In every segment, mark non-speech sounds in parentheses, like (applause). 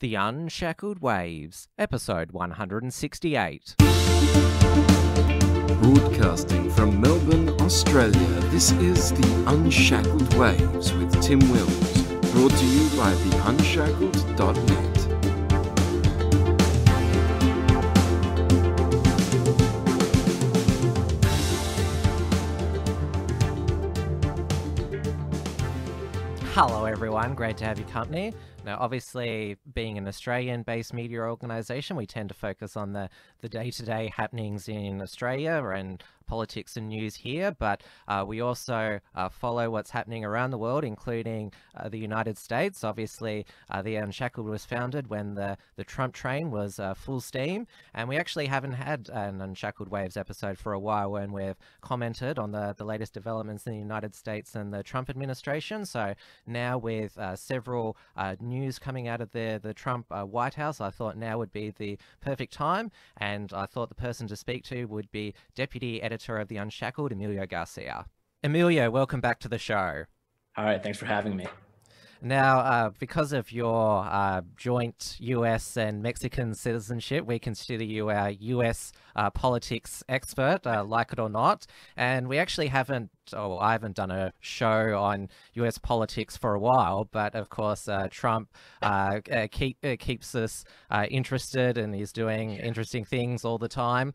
The Unshackled Waves, episode 168. Broadcasting from Melbourne, Australia, this is The Unshackled Waves with Tim Wills, brought to you by theunshackled.net. Hello, everyone. Great to have your company. Now, obviously, being an Australian based media organisation, we tend to focus on the, the day-to-day happenings in Australia and politics and news here, but uh, we also uh, follow what's happening around the world, including uh, the United States. Obviously, uh, the Unshackled was founded when the, the Trump train was uh, full steam, and we actually haven't had an Unshackled Waves episode for a while when we've commented on the, the latest developments in the United States and the Trump administration. So now, with uh, several news coming out of the, the Trump White House, I thought now would be the perfect time, and I thought the person to speak to would be Deputy Editor editor of The Unshackled, Emilio Garcia. Emilio, welcome back to the show. All right, thanks for having me. Now, uh, because of your uh, joint US and Mexican citizenship, we consider you our US uh, politics expert, uh, like it or not. And we actually haven't, oh, I haven't done a show on US politics for a while, but of course, uh, Trump uh, keep, keeps us interested and he's doing interesting things all the time,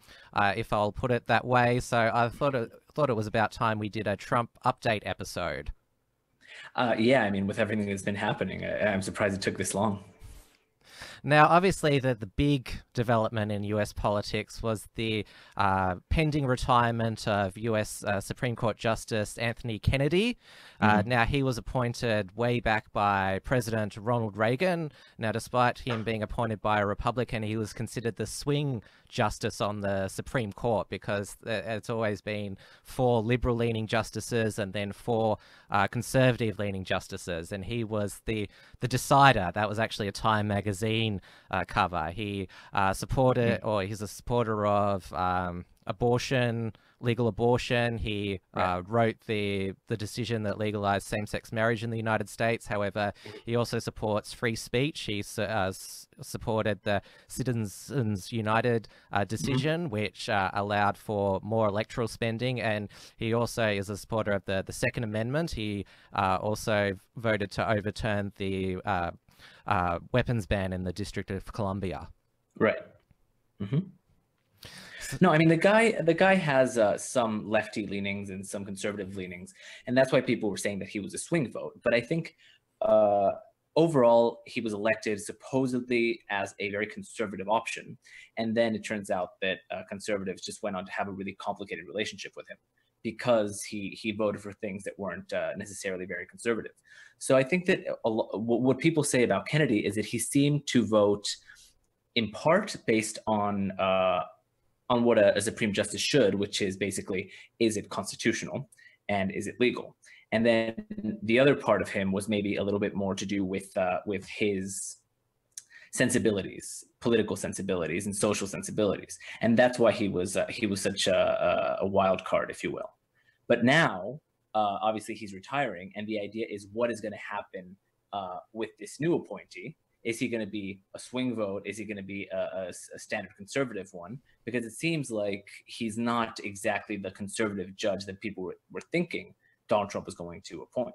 if I'll put it that way. So I thought it, thought it was about time we did a Trump update episode. Uh, yeah, I mean, with everything that's been happening, I, I'm surprised it took this long. Now, obviously, the, the big development in US politics was the uh, pending retirement of US uh, Supreme Court Justice Anthony Kennedy. Uh, mm-hmm. now, he was appointed way back by President Ronald Reagan. Now, despite him being appointed by a Republican, he was considered the swing justice on the Supreme Court because it's always been four liberal leaning justices and then four uh, conservative leaning justices. And he was the, the decider. That was actually a Time magazine uh, cover. He uh, supported, or he's a supporter of um, abortion, legal abortion. He right. uh, wrote the the decision that legalized same sex marriage in the United States. However, he also supports free speech. He uh, supported the Citizens United uh, mm-hmm. decision, mm-hmm. which uh, allowed for more electoral spending, and he also is a supporter of the the Second Amendment. He uh, also voted to overturn the uh, weapons ban in the District of Columbia. Right. Mm-hmm. No, I mean the guy the guy has uh, some lefty leanings and some conservative leanings, and that's why people were saying that he was a swing vote. But I think uh, overall he was elected supposedly as a very conservative option, and then it turns out that uh, conservatives just went on to have a really complicated relationship with him because he he voted for things that weren't uh, necessarily very conservative. So I think that a, what people say about Kennedy is that he seemed to vote in part based on uh, on what a, a Supreme Justice should, which is basically, is it constitutional and is it legal? And then the other part of him was maybe a little bit more to do with uh, with his sensibilities, political sensibilities, and social sensibilities, and that's why he was uh, he was such a, a, wild card, if you will. But now, uh, obviously, he's retiring, and the idea is what is going to happen uh, with this new appointee, is he going to be a swing vote? Is he going to be a, a, a, standard conservative one? Because it seems like he's not exactly the conservative judge that people were, were thinking Donald Trump was going to appoint.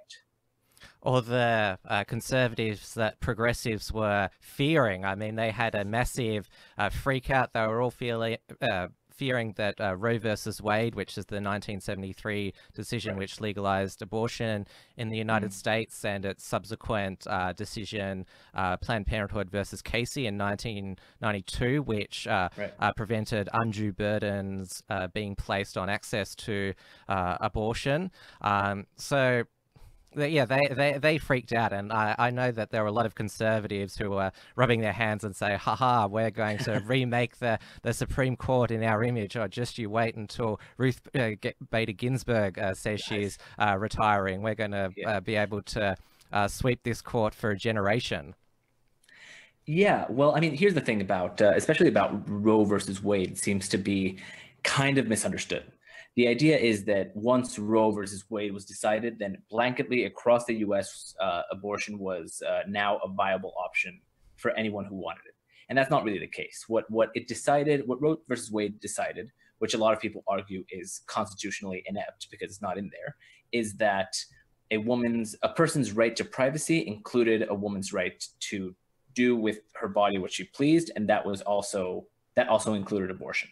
Or the uh, conservatives that progressives were fearing. I mean, they had a massive uh, freak out. They were all feeling, uh, fearing that uh, Roe versus Wade, which is the 1973 decision which legalized abortion in the United mm. States, and its subsequent uh, decision, uh, Planned Parenthood versus Casey in 1992, which uh, right. Uh, prevented undue burdens uh, being placed on access to abortion. Um, so yeah, they, they, they freaked out, and I, I know that there were a lot of conservatives who were rubbing their hands and say, "Ha we're going to (laughs) remake the, the Supreme Court in our image." Or just you wait until Ruth uh, Bader Ginsburg uh, says she's uh, retiring. We're going to yeah. Uh, be able to uh, sweep this court for a generation. Yeah, well, I mean, here's the thing about, uh, especially about Roe versus Wade, seems to be kind of misunderstood the idea is that once Roe versus Wade was decided, then blanketly across the U.S., uh, abortion was uh, now a viable option for anyone who wanted it. And that's not really the case. What what it decided, what Roe versus Wade decided, which a lot of people argue is constitutionally inept because it's not in there, is that a woman's a person's right to privacy included a woman's right to do with her body what she pleased, and that was also that also included abortion.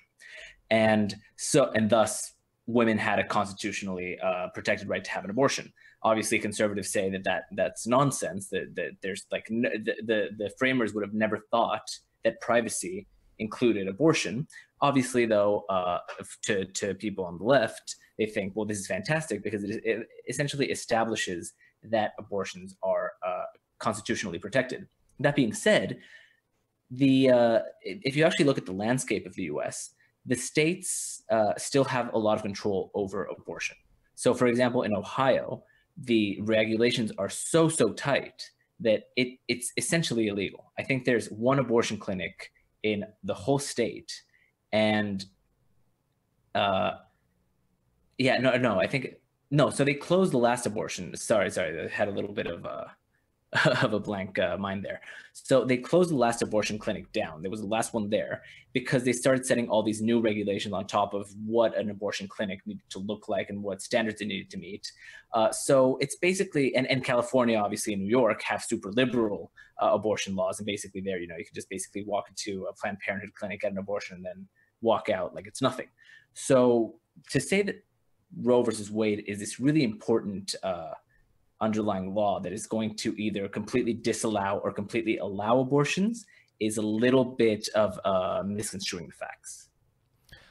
And so and thus women had a constitutionally uh, protected right to have an abortion. Obviously, conservatives say that, that that's nonsense. That, that there's like the, the the framers would have never thought that privacy included abortion. Obviously, though, uh, to to people on the left, they think, well, this is fantastic because it, it essentially establishes that abortions are uh, constitutionally protected. That being said, the uh, if you actually look at the landscape of the U.S., the states uh, still have a lot of control over abortion. So, for example, in Ohio, the regulations are so so tight that it it's essentially illegal. I think there's one abortion clinic in the whole state, and uh, yeah, no, no, I think no. So they closed the last abortion. Sorry, sorry, I had a little bit of uh, (laughs) of a blank uh, mind there. So they closed the last abortion clinic down. There was the last one there because they started setting all these new regulations on top of what an abortion clinic needed to look like and what standards it needed to meet. Uh, so it's basically, and, and California, obviously, and New York have super liberal uh, abortion laws. And basically, there, you know, you can just basically walk into a Planned Parenthood clinic, get an abortion, and then walk out like it's nothing. So to say that Roe versus Wade is this really important uh, underlying law that is going to either completely disallow or completely allow abortions is a little bit of uh, misconstruing the facts.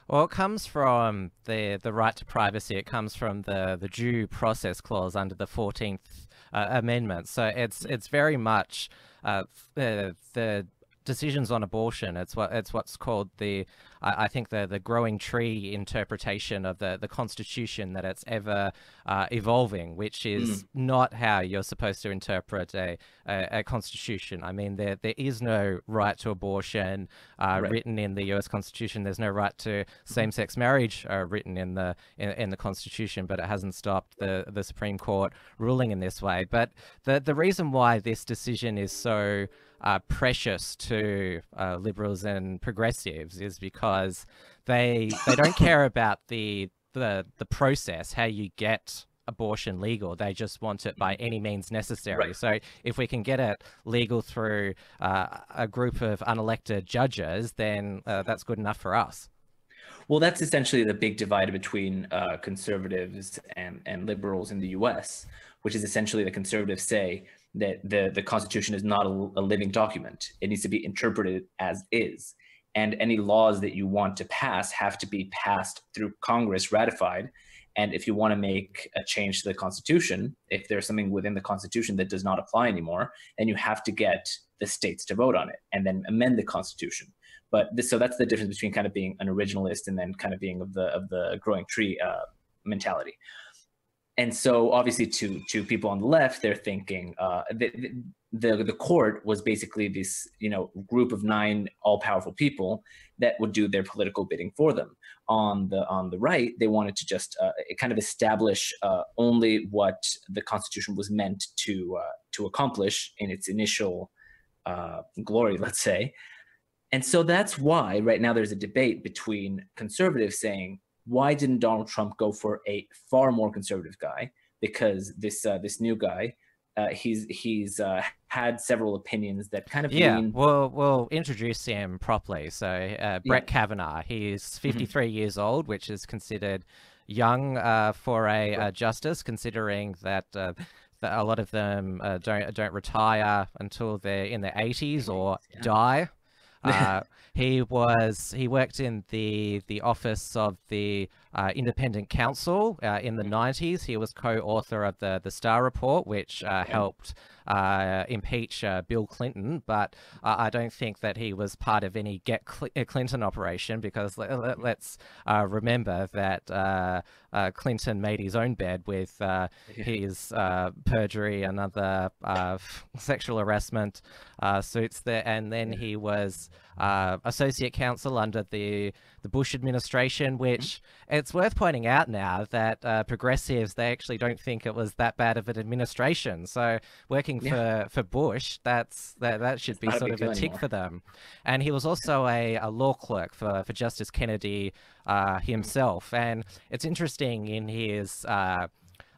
Well, it comes from the the right to privacy. It comes from the the due process clause under the Fourteenth uh, Amendment. So it's it's very much uh, the the decisions on abortion. It's what it's what's called the I, I, think the the growing tree interpretation of the the Constitution that it's ever uh, evolving, which is mm. not how you're supposed to interpret a, a, a, Constitution. I mean, there there is no right to abortion uh, right. written in the U.S. Constitution. There's no right to same-sex marriage uh, written in the in, in the Constitution, but it hasn't stopped the the Supreme Court ruling in this way. But the the reason why this decision is so uh, precious to uh, liberals and progressives is because they they don't (laughs) care about the the the process, how you get abortion legal. They just want it by any means necessary. Right. So if we can get it legal through uh, a group of unelected judges, then uh, that's good enough for us. Well, that's essentially the big divide between uh, conservatives and, and liberals in the US, which is essentially the conservatives say that the, the Constitution is not a, a living document. It needs to be interpreted as is. And any laws that you want to pass have to be passed through Congress, ratified. And if you want to make a change to the Constitution, if there's something within the Constitution that does not apply anymore, then you have to get the states to vote on it and then amend the Constitution. But this, so that's the difference between kind of being an originalist and then kind of being of the of the growing tree uh, mentality and so obviously to to people on the left they're thinking uh, the, the the court was basically this you know group of nine all powerful people that would do their political bidding for them. On the on the right they wanted to just uh, kind of establish uh, only what the constitution was meant to uh, to accomplish in its initial uh, glory let's say. And so that's why right now there's a debate between conservatives saying why didn't Donald Trump go for a far more conservative guy? Because this uh, this new guy, uh, he's he's uh, had several opinions that kind of yeah. Lean... We'll we'll introduce him properly. So uh, Brett yeah. Kavanaugh, he's mm-hmm. 53 mm-hmm. years old, which is considered young uh, for a, a, justice, considering that. Uh, that a lot of them don't don't retire until they're in their 80s or yeah. die. (laughs) Uh, he was he worked in the the office of the uh, Independent Counsel uh, in the 90s. He was co-author of the the Starr Report, which uh, helped uh, impeach uh, Bill Clinton, but uh, I don't think that he was part of any Get uh, Clinton operation because let, us uh, remember that uh, Clinton made his own bed with his perjury and other sexual harassment suits there, and then he was associate counsel under the the Bush administration, which mm-hmm. it's worth pointing out now that uh, progressives they actually don't think it was that bad of an administration. So working yeah. for, for Bush, that's that that should be sort of a tick anymore. for them. And he was also a, a law clerk for, for Justice Kennedy uh, himself. And it's interesting in his. Uh,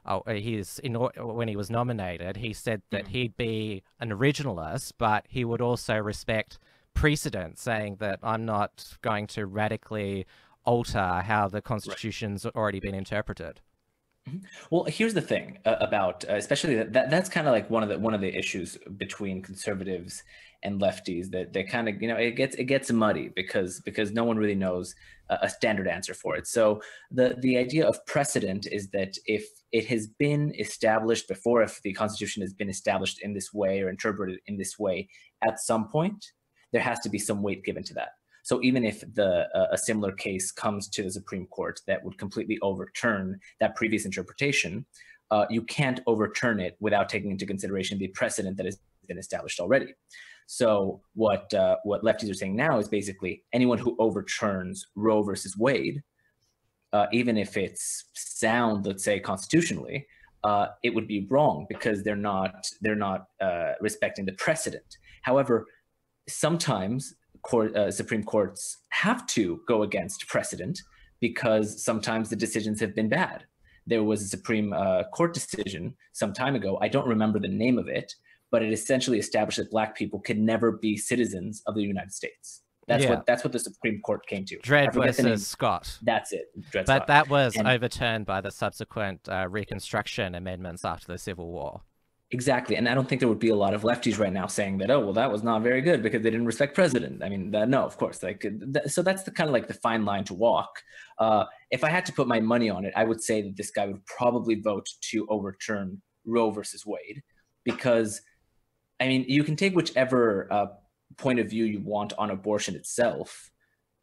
oh, he's in, when he was nominated, he said that mm. he'd be an originalist, but he would also respect precedent, saying that I'm not going to radically alter how the Constitution's right. already been interpreted. Mm-hmm. Well, here's the thing uh, about, uh, especially that, that that's kind of like one of the one of the issues between conservatives and lefties that they kind of you know it gets it gets muddy because because no one really knows a, a standard answer for it. So the the idea of precedent is that if it has been established before, if the Constitution has been established in this way or interpreted in this way at some point, there has to be some weight given to that. So even if the uh, a similar case comes to the Supreme Court that would completely overturn that previous interpretation, uh, you can't overturn it without taking into consideration the precedent that has been established already. So what uh, what lefties are saying now is basically anyone who overturns Roe versus Wade, uh, even if it's sound, let's say constitutionally, uh, it would be wrong because they're not they're not uh, respecting the precedent. However, sometimes court, uh, Supreme Courts have to go against precedent because sometimes the decisions have been bad. There was a Supreme uh, Court decision some time ago. I don't remember the name of it, but it essentially established that Black people could never be citizens of the United States. That's yeah. what that's what the Supreme Court came to. Dred versus Scott. That's it. But Scott. that was and, overturned by the subsequent uh, Reconstruction amendments after the Civil War. Exactly. And I don't think there would be a lot of lefties right now saying that, oh, well, that was not very good because they didn't respect precedent. I mean, that, no, of course. Like, so that's the kind of like the fine line to walk. Uh, if I had to put my money on it, I would say that this guy would probably vote to overturn Roe versus Wade because, I mean, you can take whichever uh, point of view you want on abortion itself,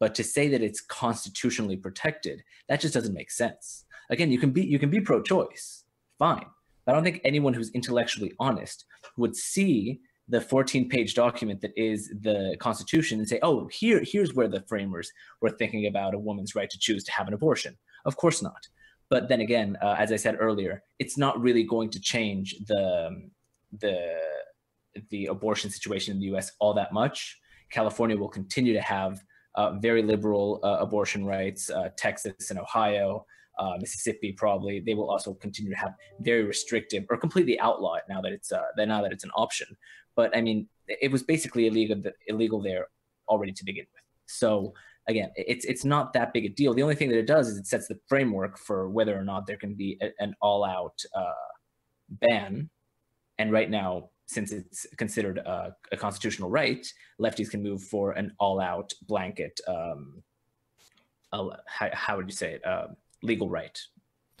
but to say that it's constitutionally protected, that just doesn't make sense. Again, you can be you can be pro-choice, fine I don't think anyone who's intellectually honest would see the 14 page document that is the Constitution and say, oh, here, here's where the framers were thinking about a woman's right to choose to have an abortion. Of course not. But then again, uh, as I said earlier, it's not really going to change the, the, the abortion situation in the US all that much. California will continue to have uh, very liberal uh, abortion rights, uh, Texas and Ohio uh, Mississippi probably they will also continue to have very restrictive or completely outlaw it now that it's uh, now that it's an option. But I mean, it was basically illegal illegal there already to begin with. So again, it's it's not that big a deal. The only thing that it does is it sets the framework for whether or not there can be a, an all out uh, ban. And right now, since it's considered a, a, constitutional right, lefties can move for an all out blanket. Um, how, how would you say it? Uh, legal right,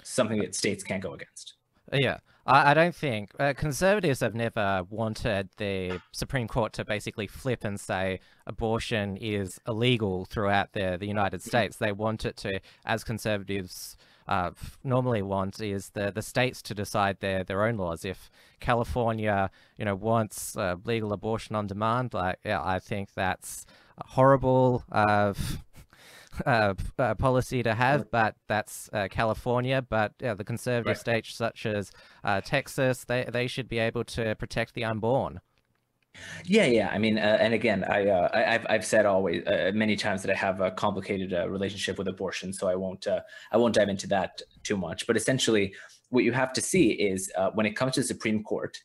something that states can't go against. Yeah, I, I don't think uh, conservatives have never wanted the Supreme Court to basically flip and say abortion is illegal throughout the, the United. States. They want it to, as conservatives uh, normally want, is the, the states to decide their, their own laws. If California, you know, wants uh, legal abortion on demand, like yeah, I think that's horrible. Uh, (laughs) uh, uh, policy to have, but that's uh, California. But the conservative right. states such as uh, Texas, they they should be able to protect the unborn. Yeah, yeah. I mean, uh, and again, I, uh, I have I've said always uh, many times that I have a complicated uh, relationship with abortion, so I won't uh, I won't dive into that too much. But essentially, what you have to see is uh, when it comes to the Supreme Court,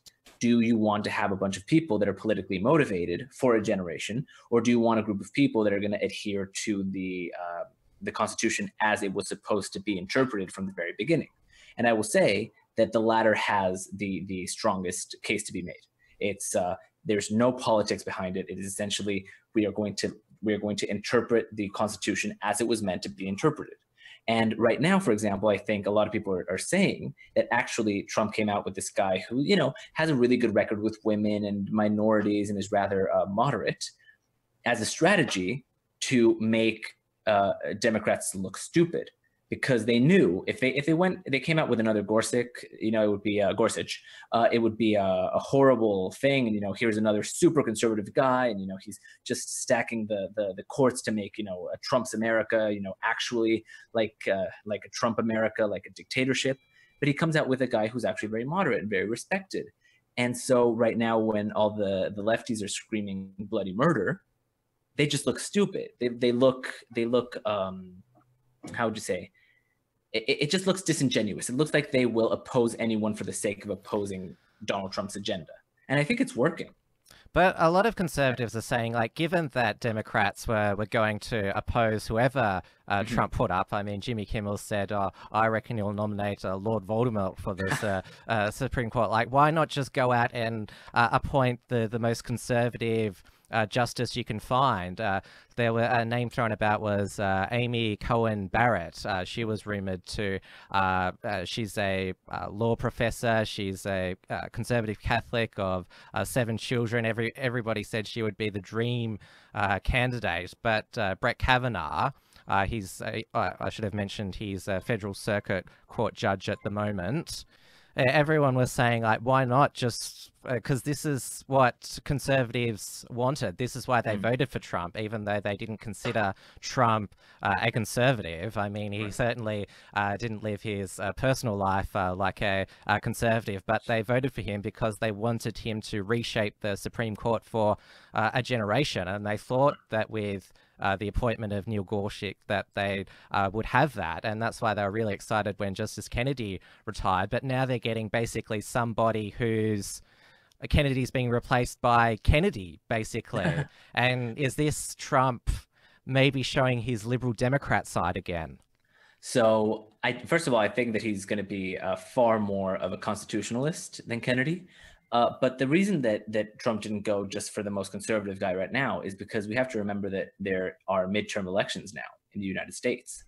do you want to have a bunch of people that are politically motivated for a generation, or do you want a group of people that are going to adhere to the uh, the Constitution as it was supposed to be interpreted from the very beginning? And I will say that the latter has the the strongest case to be made. It's uh, there's no politics behind it. It is essentially we are going to we are going to interpret the Constitution as it was meant to be interpreted. And right now, for example, I think a lot of people are, are, saying that actually Trump came out with this guy who, you know, has a really good record with women and minorities and is rather uh, moderate as a strategy to make uh, Democrats look stupid. Because they knew if they if they went they came out with another Gorsuch, you know, it would be uh, Gorsuch, uh, it would be a, a, horrible thing. And you know, here's another super conservative guy, and you know, he's just stacking the the, the courts to make you know a Trump's America, you know, actually like uh, like a Trump America, like a dictatorship. But he comes out with a guy who's actually very moderate and very respected. And so right now, when all the the lefties are screaming bloody murder, they just look stupid. They they look they look um how would you say it, it just looks disingenuous. It looks like they will oppose anyone for the sake of opposing Donald Trump's agenda. And I think it's working. But a lot of conservatives are saying, like, given that Democrats were, were going to oppose whoever uh, mm-hmm. Trump put up, I mean, Jimmy Kimmel said, oh, I reckon he'll nominate uh, Lord Voldemort for this uh, (laughs) uh, Supreme Court. Like, why not just go out and uh, appoint the, the most conservative uh, justice you can find. Uh, there were a name thrown about was uh, Amy Coney Barrett. Uh, she was rumored to. Uh, uh, she's a law professor. She's a conservative Catholic of seven children. Every everybody said she would be the dream candidate, but Brett Kavanaugh. he's I should have mentioned he's a federal circuit court judge at the moment everyone was saying like why not just because uh, this is what conservatives wanted this is why they mm. voted for trump even though they didn't consider trump uh, a conservative i mean he right. certainly uh, didn't live his uh, personal life uh, like a, a, conservative but they voted for him because they wanted him to reshape the supreme court for uh, a generation and they thought that with uh, the appointment of Neil Gorsuch that they uh, would have that. And that's why they were really excited when Justice Kennedy retired. But now they're getting basically somebody who's. Uh, Kennedy's being replaced by Kennedy, basically. (laughs) and is this Trump maybe showing his liberal Democrat side again? So, I, first of all, I think that he's going to be uh, far more of a constitutionalist than Kennedy. Uh, but the reason that that Trump didn't go just for the most conservative guy right now is because we have to remember that there are midterm elections now in the United States.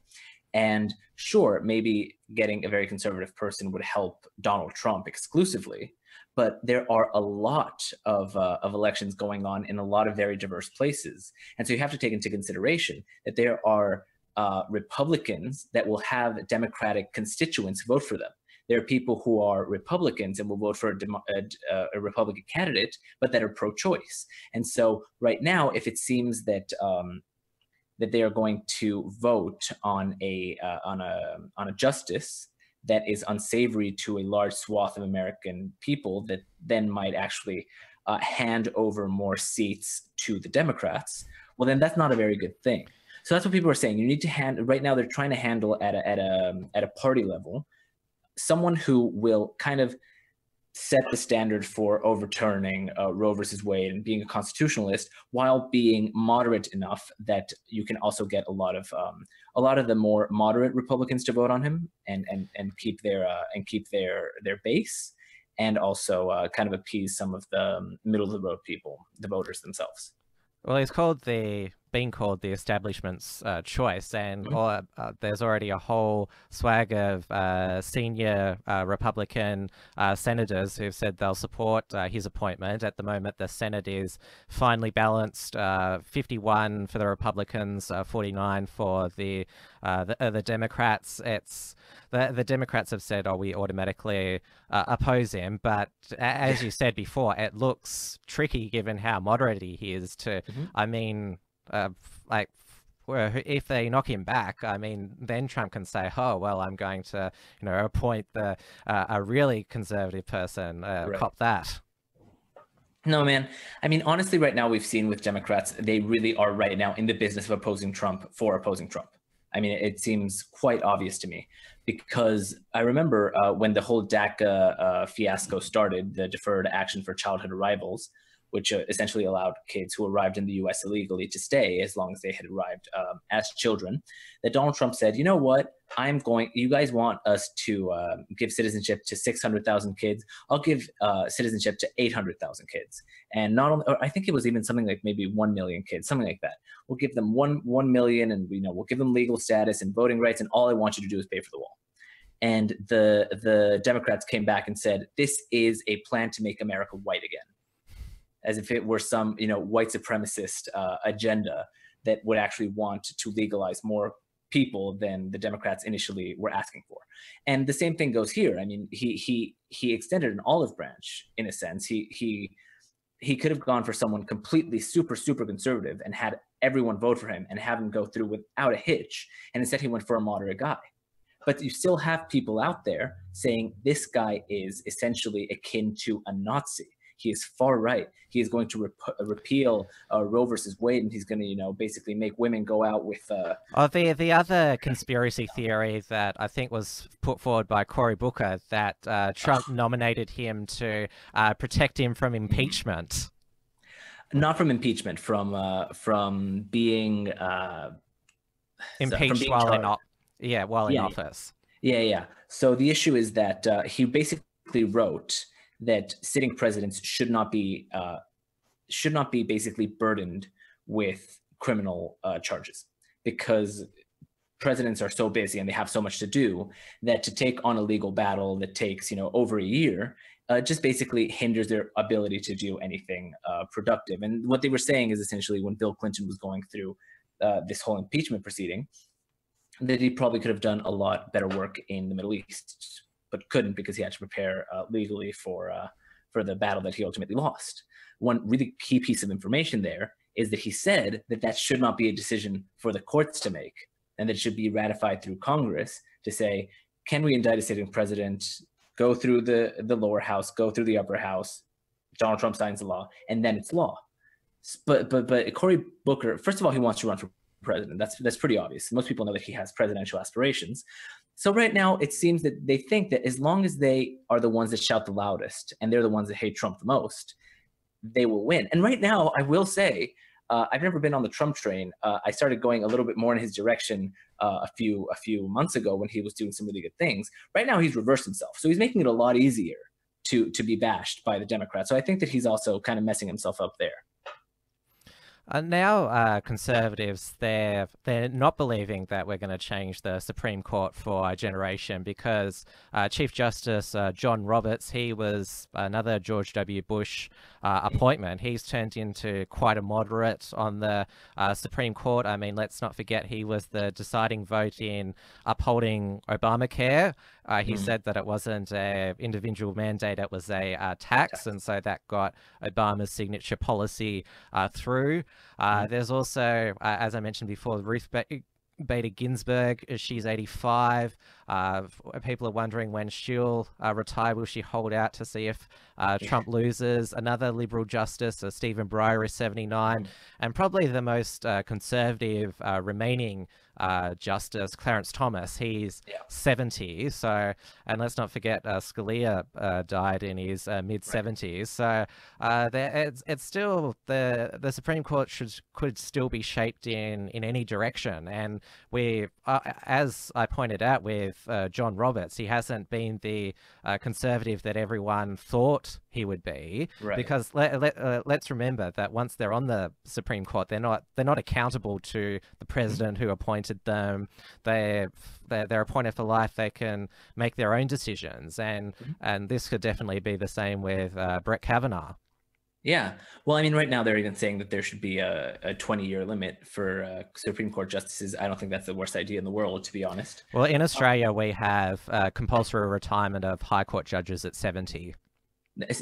And sure, maybe getting a very conservative person would help Donald Trump exclusively, but there are a lot of, uh, of elections going on in a lot of very diverse places. And so you have to take into consideration that there are uh, Republicans that will have Democratic constituents vote for them there are people who are Republicans and will vote for a, a, a Republican candidate, but that are pro-choice. And so right now, if it seems that um, that they are going to vote on a uh, on a on a justice that is unsavory to a large swath of American people, that then might actually uh, hand over more seats to the Democrats. Well, then that's not a very good thing. So that's what people are saying. You need to hand right now. They're trying to handle at a at a at a party level someone who will kind of set the standard for overturning uh, Roe versus Wade and being a constitutionalist, while being moderate enough that you can also get a lot of um, a lot of the more moderate Republicans to vote on him and and and keep their uh, and keep their their base, and also uh, kind of appease some of the um, middle of the road people, the voters themselves. Well, he's called the been called the establishment's uh, choice, and mm-hmm. uh, there's already a whole swag of uh, senior uh, Republican uh, senators who've said they'll support uh, his appointment. At the moment, the Senate is finely balanced: 51 for the Republicans, 49 for the the, the, Democrats. It's the the Democrats have said, "Oh, we automatically oppose him," but as you said before, it looks tricky given how moderate he is. To, mm-hmm. I mean uh, like if they knock him back, I mean, then Trump can say, "Oh, well, I'm going to, you know, appoint the uh, a really conservative person, uh, right. cop that." No, man. I mean, honestly, right now we've seen with Democrats, they really are right now in the business of opposing Trump for opposing Trump. I mean, it seems quite obvious to me because I remember uh, when the whole DACA uh, fiasco started, the Deferred Action for Childhood Arrivals which uh, essentially allowed kids who arrived in the US illegally to stay as long as they had arrived um, as children, that Donald Trump said, you know what, I'm going, you guys want us to uh, give citizenship to 600,000 kids. I'll give uh, citizenship to 800,000 kids. And not only, I think it was even something like maybe 1 million kids, something like that. We'll give them 1, 1 million and, you know, we'll give them legal status and voting rights. And all I want you to do is pay for the wall and the the Democrats came back and said this is a plan to make America white again as if it were some you know white supremacist uh, agenda that would actually want to legalize more people than the Democrats initially were asking for. And the same thing goes here. I mean, he he he extended an olive branch in a sense. He he he could have gone for someone completely super super conservative and had everyone vote for him and have him go through without a hitch. And instead, he went for a moderate guy. But you still have people out there saying this guy is essentially akin to a Nazi. He is far right. He is going to rep- repeal uh, Roe versus Wade, and he's going to, you know, basically make women go out with. Uh, oh, the the other conspiracy theory that I think was put forward by Cory Booker that uh, Trump (sighs) nominated him to uh, protect him from mm-hmm. impeachment. Not from impeachment, from uh, from being uh, impeached from being while charged. in. Yeah, while in office. Yeah, yeah. So the issue is that he basically wrote that sitting presidents should not be uh, should not be basically burdened with criminal uh, charges because presidents are so busy and they have so much to do that to take on a legal battle that takes you know over a year uh, just basically hinders their ability to do anything uh, productive. And what they were saying is essentially when Bill Clinton was going through uh, this whole impeachment proceeding, that he probably could have done a lot better work in the Middle East but couldn't because he had to prepare uh, legally for uh, for the battle that he ultimately lost. One really key piece of information there is that he said that that should not be a decision for the courts to make, and that it should be ratified through Congress to say, can we indict a sitting president? Go through the the lower house, go through the upper house. Donald Trump signs the law, and then it's law. But but but Cory Booker, first of all, he wants to run for president. That's that's pretty obvious. Most people know that he has presidential aspirations. So right now, it seems that they think that as long as they are the ones that shout the loudest and they're the ones that hate Trump the most, they will win. And right now, I will say, uh, I've never been on the Trump train. Uh, I started going a little bit more in his direction uh, a few a few months ago when he was doing some really good things. Right now, he's reversed himself, so he's making it a lot easier to to be bashed by the Democrats. So I think that he's also kind of messing himself up there. Uh, now, uh, conservatives they're they're not believing that we're going to change the Supreme Court for a generation because uh, Chief Justice uh, John Roberts he was another George W. Bush uh, appointment. He's turned into quite a moderate on the uh, Supreme Court. I mean, let's not forget he was the deciding vote in upholding Obamacare. Uh, he mm. said that it wasn't a individual mandate; it was a uh, tax, and so that got Obama's signature policy uh, through. Mm. There's also, uh, as I mentioned before, Ruth Bader Ginsburg. She's 85. Uh, people are wondering when she'll uh, retire. Will she hold out to see if uh, (laughs) Trump loses? Another liberal justice, Stephen Breyer, is 79. Mm. And probably the most conservative remaining uh, Justice Clarence Thomas. He's yeah. 70. So, and let's not forget uh, Scalia uh, died in his uh, mid 70s. Right. So, uh, there, it's, it's still the the Supreme Court should could still be shaped in in any direction. And we, uh, as I pointed out with John Roberts, he hasn't been the conservative that everyone thought he would be. Right. Because let, let, let's remember that once they're on the Supreme Court, they're not they're not accountable to the president who appointed them. They they're, they're appointed for life. They can make their own decisions, and mm-hmm. and this could definitely be the same with uh, Brett Kavanaugh. Yeah. Well, I mean, right now they're even saying that there should be a, a 20 year limit for uh, Supreme Court justices. I don't think that's the worst idea in the world, to be honest. Well, in Australia, we have uh, compulsory retirement of High Court judges at 70.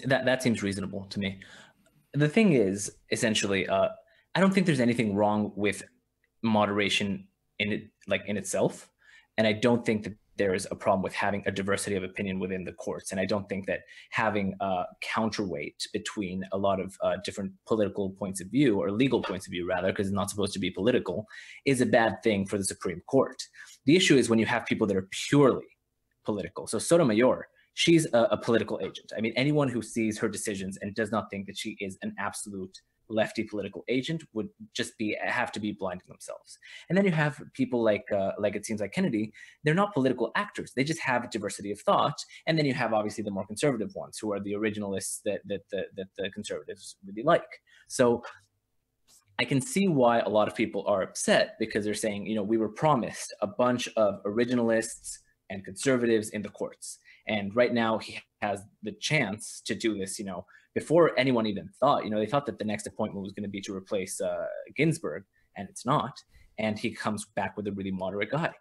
That, that seems reasonable to me. The thing is, essentially, uh, I don't think there's anything wrong with moderation in it like in itself and i don't think that there is a problem with having a diversity of opinion within the courts. And i don't think that having a counterweight between a lot of uh, different political points of view or legal points of view rather because it's not supposed to be political is a bad thing for the supreme court. The issue is when you have people that are purely political. So sotomayor she's a, a political agent. I mean anyone who sees her decisions and does not think that she is an absolute lefty political agent would just be have to be blinding themselves. And then you have people like uh, like it seems like Kennedy. They're not political actors. They just have diversity of thought. And then you have obviously the more conservative ones who are the originalists that that the, that the conservatives really like. So I can see why a lot of people are upset because they're saying, you know, we were promised a bunch of originalists and conservatives in the courts. And right now he has the chance to do this, you know, before anyone even thought. You know, they thought that the next appointment was going to be to replace uh, Ginsburg, and it's not. and he comes back with a really moderate guy.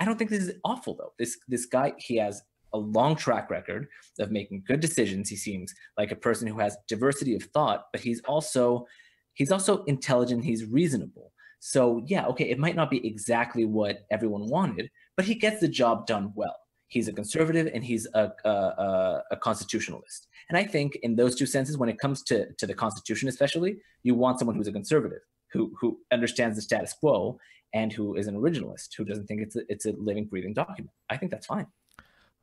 I don't think this is awful though. This this guy he has a long track record of making good decisions. He seems like a person who has diversity of thought, but he's also he's also intelligent, he's reasonable. So, yeah, okay, it might not be exactly what everyone wanted, but he gets the job done well. He's a conservative and he's a, a, a, constitutionalist. And I think in those two senses, when it comes to, to the Constitution, especially, you want someone who's a conservative, who, who understands the status quo and who is an originalist, who doesn't think it's a, it's a living, breathing document. I think that's fine.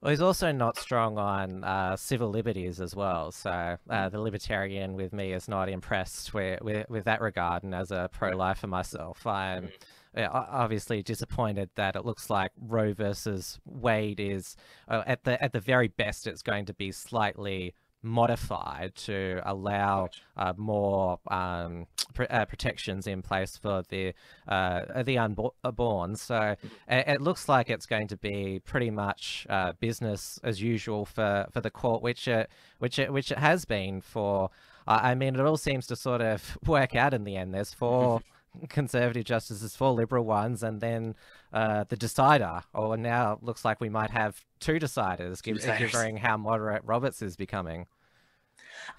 Well, he's also not strong on uh, civil liberties as well. So uh, mm. the libertarian with me is not impressed with, with, with that regard. And as a pro-lifer myself, I'm mm. Obviously disappointed that it looks like Roe versus Wade is uh, at the at the very best, it's going to be slightly modified to allow uh, more um, pr uh, protections in place for the uh, the unborn. So it, it, looks like it's going to be pretty much uh, business as usual for, for the court, which it which it which it has been for. I mean, it all seems to sort of (laughs) work out in the end. There's four. (laughs) conservative justices, four liberal ones, and then uh, the decider. Or now looks like we might have two deciders, two deciders. considering how moderate Roberts is becoming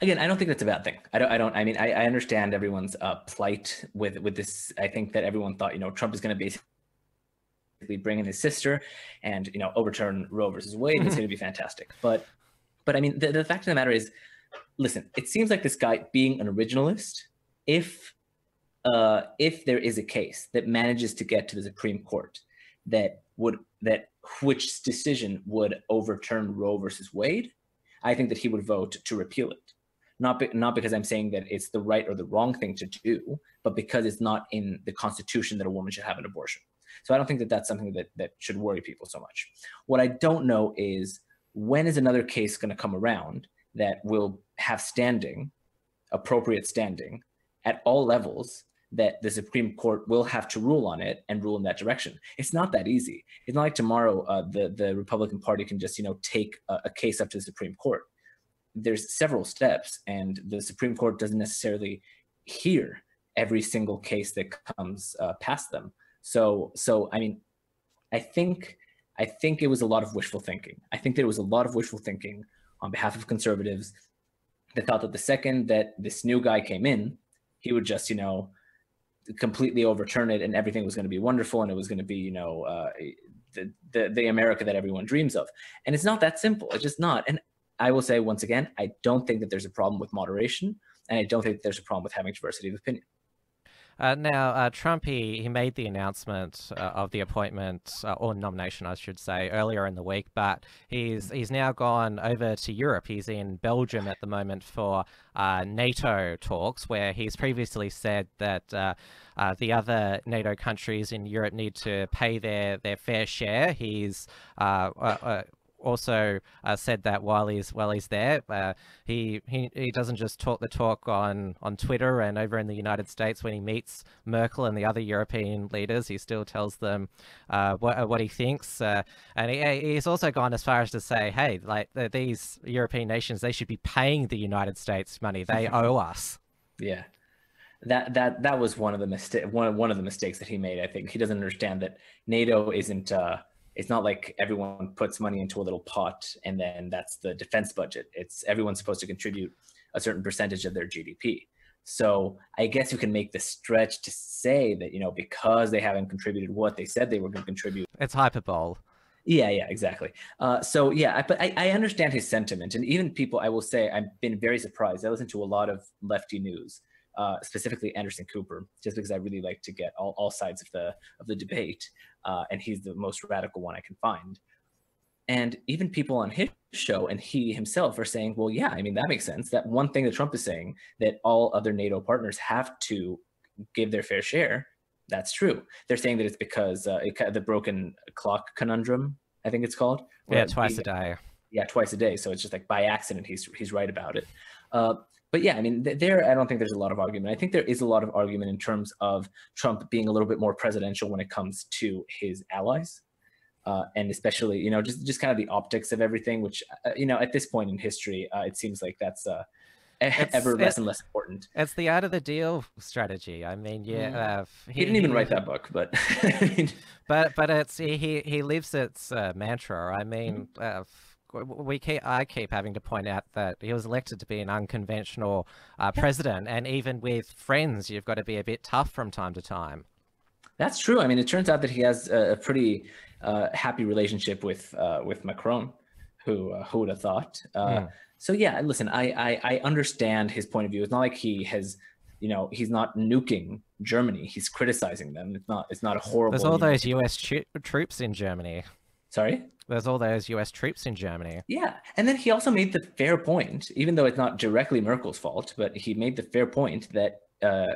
again, I don't think that's a bad thing. I don't. I don't. I mean, I, I understand everyone's uh, plight with with this. I think that everyone thought, you know, Trump is going to basically bring in his sister and you know overturn Roe versus Wade. It's (laughs) going to be fantastic. But but I mean, the, the fact of the matter is, listen. It seems like this guy being an originalist. If uh, if there is a case that manages to get to the Supreme Court that would that which decision would overturn Roe versus Wade, I think that he would vote to repeal it. Not, be, not because I'm saying that it's the right or the wrong thing to do, but because it's not in the Constitution that a woman should have an abortion. So I don't think that that's something that, that should worry people so much. What I don't know is when is another case going to come around that will have standing, appropriate standing, at all levels that the Supreme Court will have to rule on it and rule in that direction. It's not that easy. It's not like tomorrow uh, the the Republican Party can just you know take a, a, case up to the Supreme Court. There's several steps, and the Supreme Court doesn't necessarily hear every single case that comes uh, past them. So so I mean, I think I think it was a lot of wishful thinking. I think there was a lot of wishful thinking on behalf of conservatives that thought that the second that this new guy came in, he would just you know completely overturn it and everything was going to be wonderful and it was going to be you know uh, the, the the America that everyone dreams of. And it's not that simple. It's just not. And I will say once again, I don't think that there's a problem with moderation, and I don't think there's a problem with having diversity of opinion. Uh, now, uh, Trump, he, he made the announcement uh, of the appointment, uh, or nomination, I should say, earlier in the week, but he's he's now gone over to Europe. He's in Belgium at the moment for uh, NATO talks, where he's previously said that uh, the other NATO countries in Europe need to pay their, their fair share. He's also uh, said that while he's while he's there, uh, he, he he doesn't just talk the talk on on Twitter and over in the United States when he meets Merkel and the other European leaders. He still tells them uh, what what he thinks, uh, and he, he's also gone as far as to say, hey, like these European nations, they should be paying the United States money. They (laughs) owe us. Yeah that that that was one of the mistake one one of the mistakes that he made. I think he doesn't understand that NATO isn't uh, it's not like everyone puts money into a little pot and then that's the defense budget. It's everyone's supposed to contribute a certain percentage of their GDP. So I guess you can make the stretch to say that, you know, because they haven't contributed what they said they were going to contribute. It's hyperbole. Yeah, yeah, exactly. Uh, so yeah, I, but I, I understand his sentiment, and even people, I will say, I've been very surprised. I listen to a lot of lefty news, uh, specifically Anderson Cooper, just because I really like to get all, all sides of the of the debate, uh, and he's the most radical one I can find. And even people on his show and he himself are saying, well, yeah, I mean that makes sense. That one thing that Trump is saying that all other NATO partners have to give their fair share. That's true. They're saying that it's because uh, it, the broken clock conundrum, I think it's called. Yeah, twice a day. Yeah, twice a day. So it's just like by accident he's he's right about it. Uh, but yeah, I mean, there, I don't think there's a lot of argument. I think there is a lot of argument in terms of Trump being a little bit more presidential when it comes to his allies. Uh, and especially, you know, just, just kind of the optics of everything, which, uh, you know, at this point in history, uh, it seems like that's, uh, ever less and less important. It's the art of the deal strategy. I mean, yeah, mm. uh, he, he, didn't even he, write that book, but (laughs) but but it's he he lives its uh, mantra. I mean. Mm-hmm. Uh, we keep, I keep having to point out that he was elected to be an unconventional uh, president, and even with friends, you've got to be a bit tough from time to time. That's true. I mean, it turns out that he has a, pretty uh, happy relationship with uh, with Macron, who uh, who would have thought? Mm. So yeah, listen, I, I I understand his point of view. It's not like he has you know he's not nuking Germany. He's criticizing them. It's not it's not a horrible. There's all those U.S. troops in Germany. Sorry. There's all those U.S. troops in Germany. Yeah, and then he also made the fair point, even though it's not directly Merkel's fault, but he made the fair point that uh,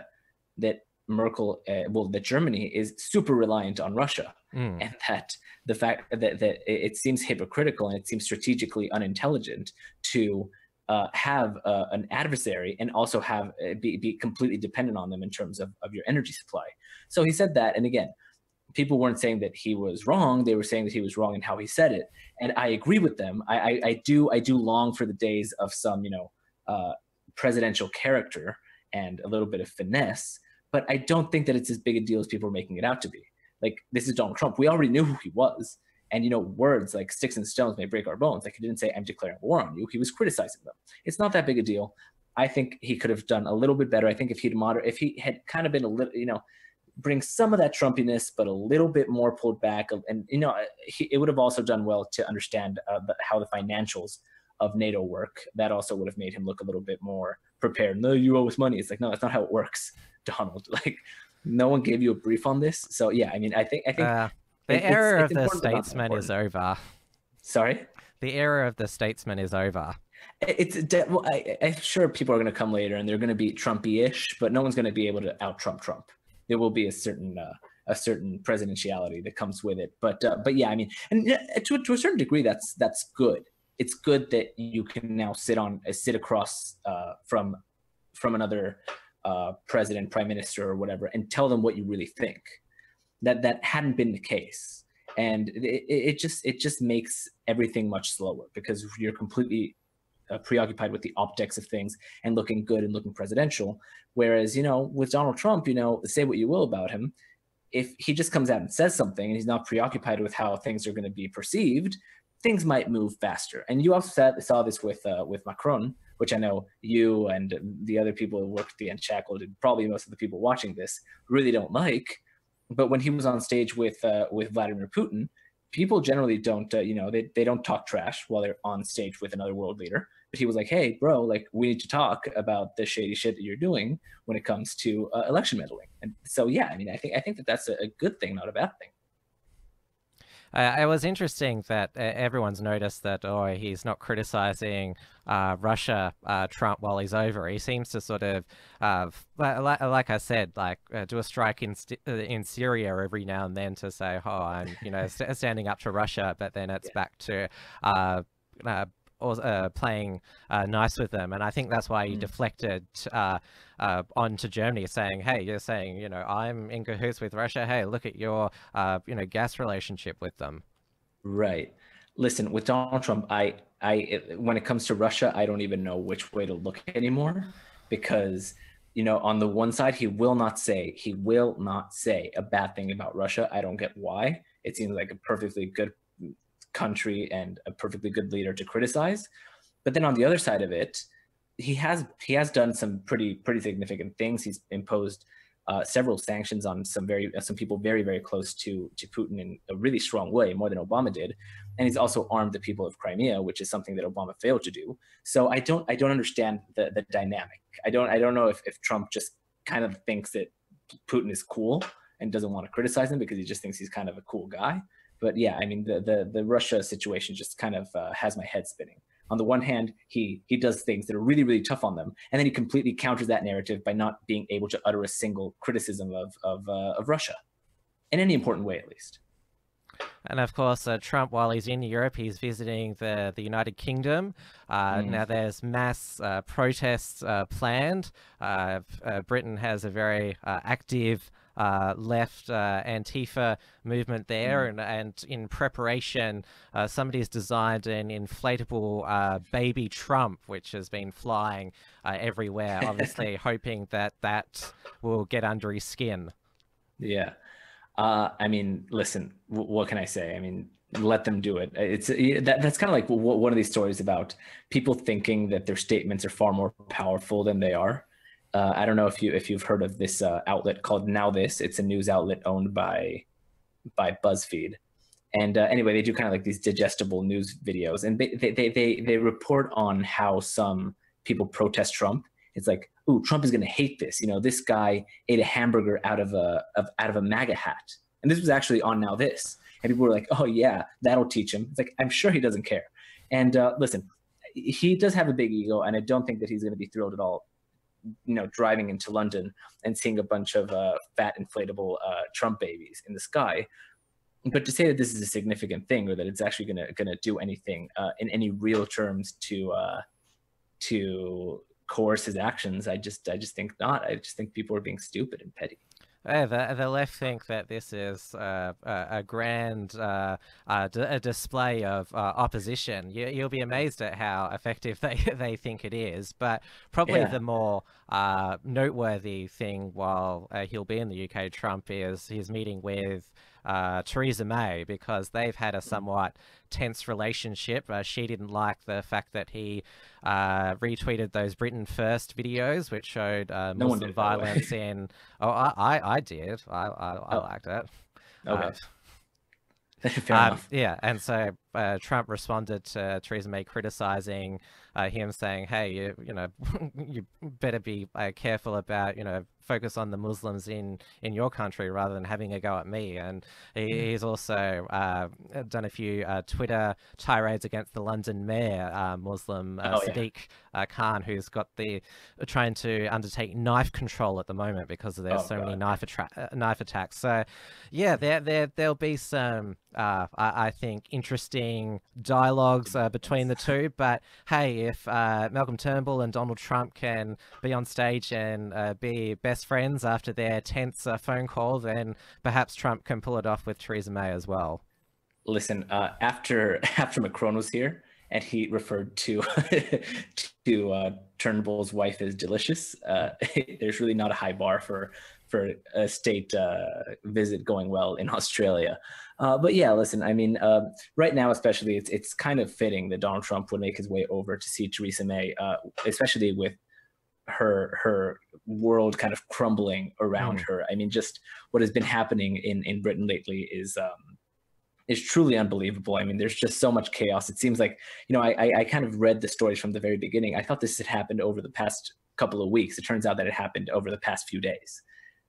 that Merkel, uh, well, that Germany is super reliant on Russia, mm. and that the fact that that it seems hypocritical and it seems strategically unintelligent to uh, have uh, an adversary and also have uh, be, be completely dependent on them in terms of, of your energy supply. So he said that, and again, people weren't saying that he was wrong. They were saying that he was wrong in how he said it. And i agree with them. I i, I do i do long for the days of some you know uh, presidential character and a little bit of finesse but i don't think that it's as big a deal as people are making it out to be. Like this is donald trump. We already knew who he was. And you know words like sticks and stones may break our bones. Like he didn't say i'm declaring war on you. He was criticizing them. It's not that big a deal. I think he could have done a little bit better. I think if he'd moder if he had kind of been a little you know bring some of that Trumpiness, but a little bit more pulled back. And you know, it would have also done well to understand uh, how the financials of NATO work. That also would have made him look a little bit more prepared. No, you owe us money. It's like no, that's not how it works, (laughs) Donald. Like no one gave you a brief on this. So yeah, I mean, I think I think uh, the it, era of the statesman is over. Sorry, the era of the statesman is over. It's well, I, am sure people are going to come later and they're going to be Trumpy-ish, but no one's going to be able to out Trump Trump there will be a certain uh, a certain presidentiality that comes with it. But uh, but yeah, I mean, and to to a certain degree, that's that's good. It's good that you can now sit on uh, sit across uh, from from another uh, president, prime minister, or whatever, and tell them what you really think. That that hadn't been the case, and it, it just it just makes everything much slower because you're completely uh, preoccupied with the optics of things and looking good and looking presidential. Whereas, you know, with Donald Trump, you know, say what you will about him, if he just comes out and says something and he's not preoccupied with how things are going to be perceived, things might move faster. And you also saw this with uh, with Macron, which I know you and the other people who worked the Unshackled and probably most of the people watching this really don't like. But when he was on stage with uh, with Vladimir Putin, people generally don't, uh, you know, they, they don't talk trash while they're on stage with another world leader but he was like, "Hey, bro, like we need to talk about the shady shit that you're doing when it comes to uh, election meddling." And so, yeah, I mean, I think I think that that's a, a good thing, not a bad thing. Uh, it was interesting that uh, everyone's noticed that oh he's not criticizing uh, Russia uh, Trump while he's over. He seems to sort of uh, like, like I said like uh, do a strike in in Syria every now and then to say oh I'm you know st- standing up to Russia, but then it's yeah. back to or uh, playing uh, nice with them, and I think that's why he mm. deflected uh, uh, onto Germany, saying, "Hey, you're saying, you know, I'm in cahoots with Russia. Hey, look at your, uh, you know, gas relationship with them." Right. Listen, with Donald Trump, I, I, it, when it comes to Russia, I don't even know which way to look anymore, because you know, on the one side, he will not say, he will not say a bad thing about Russia. I don't get why. It seems like a perfectly good country and a perfectly good leader to criticize. But then on the other side of it, he has he has done some pretty pretty significant things. He's imposed uh, several sanctions on some very uh, some people very very close to to Putin in a really strong way, more than Obama did, and he's also armed the people of Crimea, which is something that Obama failed to do. So I don't I don't understand the the dynamic. I don't I don't know if if Trump just kind of thinks that Putin is cool and doesn't want to criticize him because he just thinks he's kind of a cool guy, but yeah, I mean, the the, the Russia situation just kind of uh, has my head spinning. On the one hand, he he does things that are really really tough on them, and then he completely counters that narrative by not being able to utter a single criticism of of uh, of Russia, in any important way at least. And of course, uh, Trump, while he's in Europe, he's visiting the, the United Kingdom. Uh, mm. Now, there's mass uh, protests uh, planned. Uh, uh, Britain has a very active uh, left uh, Antifa movement there, mm. and, and in preparation, uh, has designed an inflatable uh, baby Trump, which has been flying uh, everywhere, obviously (laughs) hoping that that will get under his skin. Yeah. I mean, listen, w- what can I say? I mean, let them do it. It's that, that's kind of like one of these stories about people thinking that their statements are far more powerful than they are. Uh, I don't know if you if you've heard of this uh, outlet called Now This. It's a news outlet owned by by BuzzFeed, and uh, anyway, they do kind of like these digestible news videos, and they they they they, they report on how some people protest Trump. It's like, ooh, Trump is going to hate this. You know, this guy ate a hamburger out of a of, out of a MAGA hat, and this was actually on Now This and people were like, "Oh yeah, that'll teach him." It's like I'm sure he doesn't care. And uh, listen, he does have a big ego, and I don't think that he's going to be thrilled at all. You know, driving into London and seeing a bunch of uh, fat inflatable uh, Trump babies in the sky. But to say that this is a significant thing, or that it's actually going to going to do anything uh, in any real terms to uh, to coerce his actions, I just I just think not. I just think people are being stupid and petty. Yeah, the, the left think that this is uh, a, a, grand uh, uh, a display of uh, opposition. You, will be amazed at how effective (laughs) they, they think it is. But probably yeah. the more uh, noteworthy thing while uh, he'll be in the UK, Trump, is his meeting with uh, Theresa May because they've had a somewhat tense relationship. Uh, she didn't like the fact that he uh, retweeted those Britain First videos, which showed uh, Muslim did, violence in. (laughs) Oh, I, I, I did. I, I, I oh. liked it. Okay. Uh, (laughs) um, yeah, and so uh, Trump responded to Theresa May criticizing uh, him, saying, "Hey, you, you know, (laughs) you better be uh, careful about, you know, focus on the Muslims in in your country rather than having a go at me. And he, mm. he's also uh, done a few uh, Twitter tirades against the London mayor, uh, Muslim uh, oh, Sadiq yeah. Uh, Khan, who's got the trying to undertake knife control at the moment because there's oh, so God. many knife knife attacks. So, yeah, there there there'll be some uh, I, I, think, interesting dialogues uh, between the two. But hey, if uh, Malcolm Turnbull and Donald Trump can be on stage and uh, be best friends after their tense uh, phone call, then perhaps Trump can pull it off with Theresa May as well. Listen, uh, after (laughs) after Macron was here and he referred to (laughs) to Turnbull's wife as delicious, (laughs) there's really not a high bar for for a state visit going well in Australia. Uh, but yeah, listen, I mean, uh, right now, especially, it's it's kind of fitting that Donald Trump would make his way over to see Theresa May, uh, especially with her her world kind of crumbling around mm. her. I mean, just what has been happening in in Britain lately is. Um, is truly unbelievable. I mean, there's just so much chaos. It seems like, you know, I, I kind of read the stories from the very beginning. I thought this had happened over the past couple of weeks. It turns out that it happened over the past few days.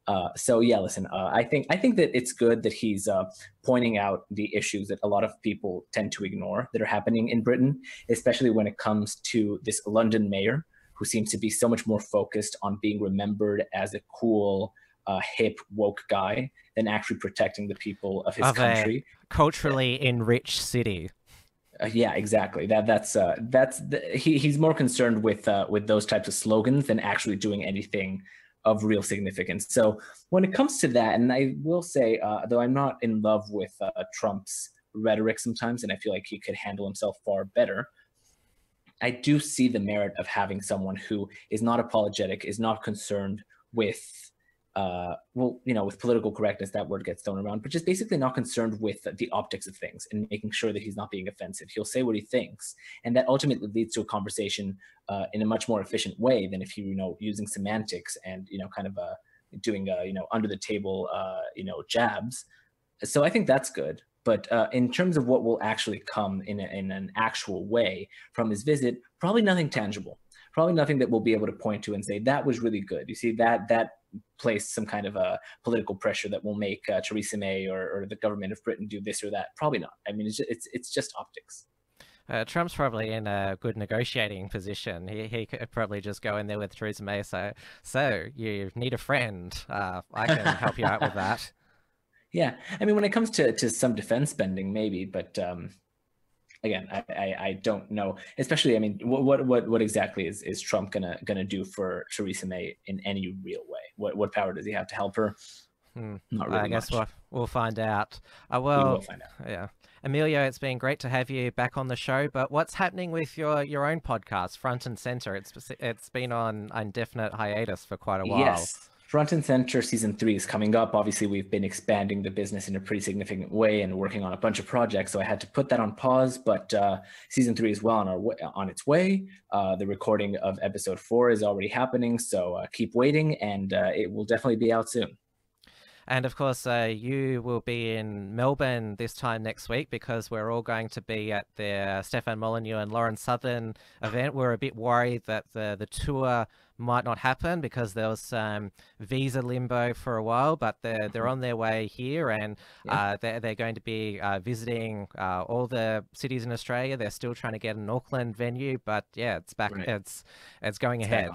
Uh, so yeah, listen, uh, I think I think that it's good that he's uh, pointing out the issues that a lot of people tend to ignore that are happening in Britain, especially when it comes to this London mayor who seems to be so much more focused on being remembered as a cool, uh, hip, woke guy than actually protecting the people of his of country. culturally enriched city. Uh, yeah, exactly. That that's uh, that's the, he he's more concerned with uh, with those types of slogans than actually doing anything of real significance. So when it comes to that, and I will say, uh, though I'm not in love with uh, Trump's rhetoric sometimes, and I feel like he could handle himself far better. I do see the merit of having someone who is not apologetic, is not concerned with uh, well, you know, with political correctness, that word gets thrown around, but just basically not concerned with the optics of things and making sure that he's not being offensive. He'll say what he thinks, and that ultimately leads to a conversation uh, in a much more efficient way than if you, you know, using semantics and you know, kind of uh, doing, uh, you know, under the table, uh, you know, jabs. So I think that's good. But uh, in terms of what will actually come in, a, in an actual way from his visit, probably nothing tangible probably nothing that we'll be able to point to and say that was really good. You see that that place some kind of a political pressure that will make uh, Theresa May or, or, the government of Britain do this or that. Probably not. I mean, it's just, it's, it's just optics. Uh, Trump's probably in a good negotiating position. He, he could probably just go in there with Theresa May. So, so you need a friend. Uh, I can (laughs) help you out with that. Yeah, I mean, when it comes to to some defense spending, maybe, but um, again, I, I, I, don't know. Especially, I mean, what what what exactly is, is Trump gonna gonna do for Theresa May in any real way? What what power does he have to help her? Mm. Not really I guess much. we'll, we'll find out. Uh, We well, will find out. yeah. Emilio, it's been great to have you back on the show. But what's happening with your, your own podcast, Front and Center? It's it's been on indefinite hiatus for quite a while. Yes. Front and Center season three is coming up. Obviously, we've been expanding the business in a pretty significant way and working on a bunch of projects. So I had to put that on pause. But uh, season three is well on our on its way. Uh, the recording of episode four is already happening. So uh, keep waiting, and uh, it will definitely be out soon. And of course, uh, you will be in Melbourne this time next week because we're all going to be at the Stefan Molyneux and Lauren Southern event. We're a bit worried that the, the tour might not happen because there was some visa limbo for a while, but they're, they're on their way here and Yeah. uh, they're, they're going to be uh, visiting uh, all the cities in Australia. They're still trying to get an Auckland venue, but yeah, it's back. Right. It's it's going It's ahead.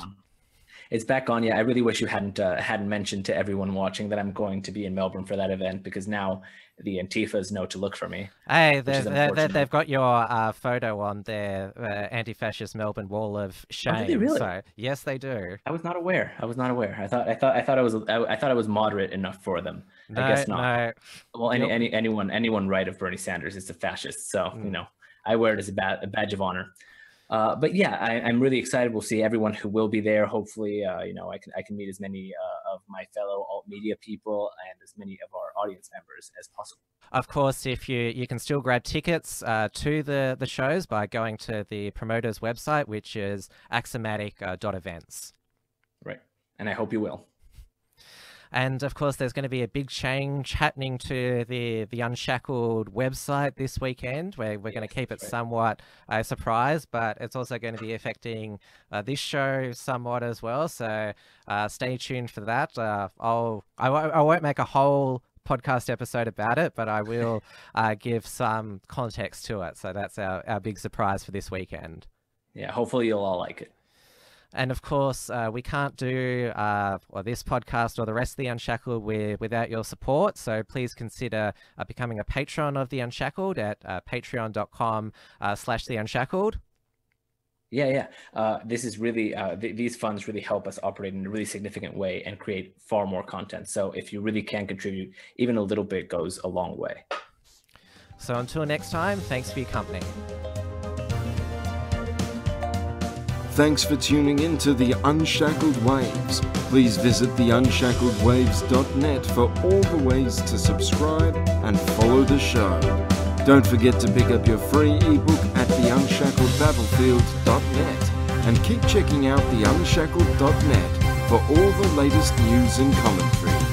It's back on. Yeah, I really wish you hadn't uh, hadn't mentioned to everyone watching that I'm going to be in Melbourne for that event because now the Antifas know to look for me. Hey, they've, they- they- unfortunate. they've got your uh, photo on their uh, anti-fascist Melbourne Wall of Shame. Oh, they really? So yes, they do. I was not aware. I was not aware. I thought I thought I thought I was I, I thought I was moderate enough for them. No, I guess not. no. Well, any, any anyone anyone right of Bernie Sanders is a fascist. So Mm. you know, I wear it as a, ba- a badge of honor. Uh, but yeah, I, I'm really excited. We'll see everyone who will be there. Hopefully, uh, you know, I can I can meet as many uh, of my fellow alt media people and as many of our audience members as possible. Of course, if you you can still grab tickets uh, to the the shows by going to the promoters' website, which is axiomatic.events. Right, and I hope you will. And of course, there's going to be a big change happening to the the Unshackled website this weekend. Where we're going to keep it right. somewhat a surprise, but it's also going to be affecting uh, this show somewhat as well. So uh, stay tuned for that. Uh, I'll I won't make a whole podcast episode about it, but I will (laughs) uh, give some context to it. So that's our, our big surprise for this weekend. Yeah, hopefully you'll all like it. And of course, uh, we can't do uh, or this podcast or the rest of the Unshackled with, without your support. So please consider uh, becoming a patron of the Unshackled at uh, patreon.com uh, slash the Unshackled. Yeah, yeah. Uh, this is really uh, th- these funds really help us operate in a really significant way and create far more content. So if you really can contribute, even a little bit goes a long way. So until next time, thanks for your company. Thanks for tuning in to the Unshackled Waves. Please visit theunshackledwaves.net for all the ways to subscribe and follow the show. Don't forget to pick up your free ebook at theunshackledbattlefield.net and keep checking out theunshackled.net for all the latest news and commentary.